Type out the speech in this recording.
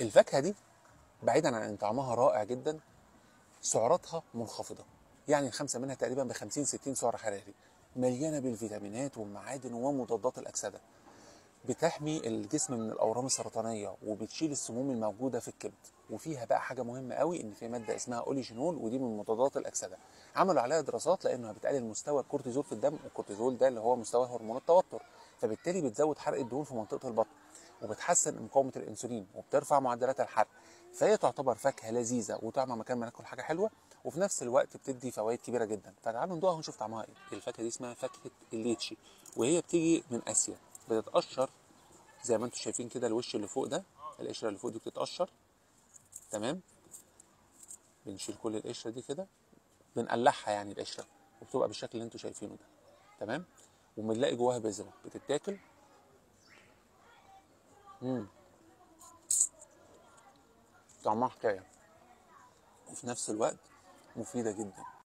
الفاكهة دي بعيدا عن إن طعمها رائع جدا سعراتها منخفضة. يعني الخمسة منها تقريبا ب 50 60 سعر حراري مليانة بالفيتامينات والمعادن ومضادات الأكسدة. بتحمي الجسم من الأورام السرطانية وبتشيل السموم الموجودة في الكبد. وفيها بقى حاجة مهمة قوي إن في مادة اسمها أوليجونول ودي من مضادات الأكسدة. عملوا عليها دراسات لأنها بتقلل مستوى الكورتيزول في الدم والكورتيزول ده اللي هو مستوى هرمون التوتر فبالتالي بتزود حرق الدهون في منطقة البطن. وبتحسن مقاومه الإنسولين وبترفع معدلات الحرق فهي تعتبر فاكهة لذيذة وطعمها مكان ما ناكل حاجة حلوة وفي نفس الوقت بتدي فوائد كبيرة جدا. فتعالوا ندوقها ونشوف طعمها إيه. الفاكهة دي اسمها فاكهة الليتشي وهي بتيجي من آسيا. بتتقشر زي ما أنتم شايفين كده الوش اللي فوق ده القشرة اللي فوق دي بتتقشر. تمام؟ بنشيل كل القشرة دي كده بنقلعها يعني القشرة وبتبقى بالشكل اللي أنتم شايفينه ده. تمام؟ وبنلاقي جواها بذرة بتتاكل. طعمها حكاية. وفي نفس الوقت مفيدة جدا.